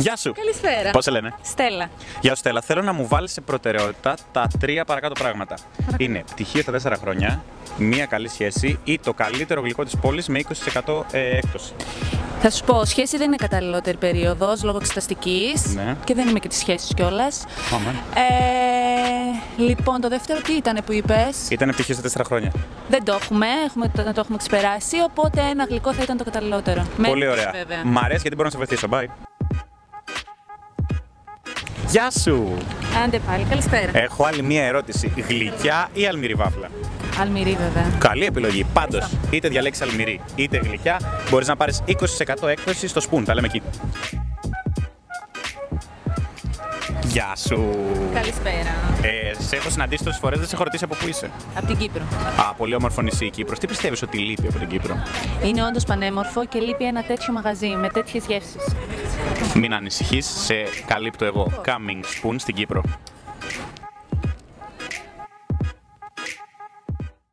Γεια σου. Καλησπέρα. Πώς σε λένε; Στέλλα. Γεια σου, Στέλλα. Θέλω να μου βάλεις σε προτεραιότητα τα τρία παρακάτω πράγματα. Είναι πτυχίο στα 4 χρόνια, μία καλή σχέση ή το καλύτερο γλυκό της πόλης με 20% ε, έκπτωση. Θα σου πω, σχέση δεν είναι καταλληλότερη περίοδος λόγω εξεταστικής Ναι. και δεν είμαι και της σχέσης κιόλας. Αμάν. Ε, λοιπόν, το δεύτερο τι ήταν που είπες; Ήταν πτυχίο στα 4 χρόνια. Δεν το έχουμε, έχουμε να το έχουμε ξεπεράσει. Οπότε ένα γλυκό θα ήταν το καταλληλότερο. Με Πολύ έκπτωση, ωραία. Βέβαια. Μ' αρέσει γιατί μπορώ να σε βοηθήσω. Bye. Γεια σου! Άντε πάλι, καλησπέρα. Έχω άλλη μία ερώτηση. Γλυκιά ή αλμυρή βάφλα; Αλμυρί, βέβαια. Καλή επιλογή. Πάντως, είτε διαλέξεις αλμυρή είτε γλυκιά, μπορείς να πάρεις 20% έκπτωση στο σπουν. Τα λέμε εκεί. Γεια σου. Καλησπέρα. Ε, σε έχω συναντήσει τόσες φορές, δεν σε έχω ρωτήσει από πού είσαι. Από την Κύπρο. Α, πολύ όμορφο νησί η Κύπρος. Τι πιστεύεις ότι λείπει από την Κύπρο; Είναι όντως πανέμορφο και λείπει ένα τέτοιο μαγαζί με τέτοιες γεύσεις. Μην ανησυχείς, σε καλύπτω εγώ. Coming spoon στην Κύπρο.